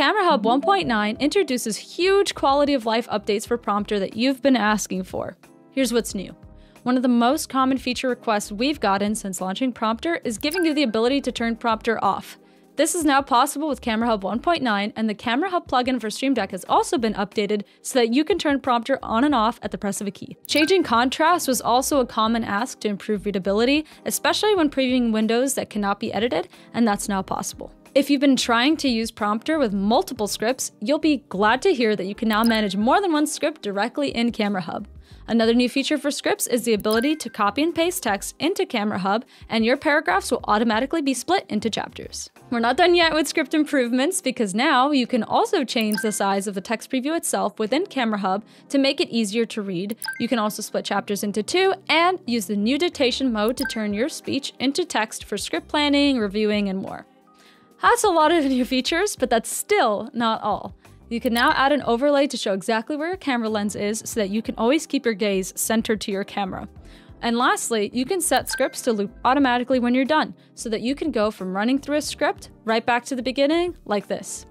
Camera Hub 1.9 introduces huge quality of life updates for Prompter that you've been asking for. Here's what's new. One of the most common feature requests we've gotten since launching Prompter is giving you the ability to turn Prompter off. This is now possible with Camera Hub 1.9, and the Camera Hub plugin for Stream Deck has also been updated so that you can turn Prompter on and off at the press of a key. Changing contrast was also a common ask to improve readability, especially when previewing windows that cannot be edited, and that's now possible. If you've been trying to use Prompter with multiple scripts, you'll be glad to hear that you can now manage more than one script directly in Camera Hub. Another new feature for scripts is the ability to copy and paste text into Camera Hub, and your paragraphs will automatically be split into chapters. We're not done yet with script improvements because now you can also change the size of the text preview itself within Camera Hub to make it easier to read. You can also split chapters into two and use the new dictation mode to turn your speech into text for script planning, reviewing, and more. That's a lot of new features, but that's still not all. You can now add an overlay to show exactly where your camera lens is so that you can always keep your gaze centered to your camera. And lastly, you can set scripts to loop automatically when you're done, so that you can go from running through a script right back to the beginning like this.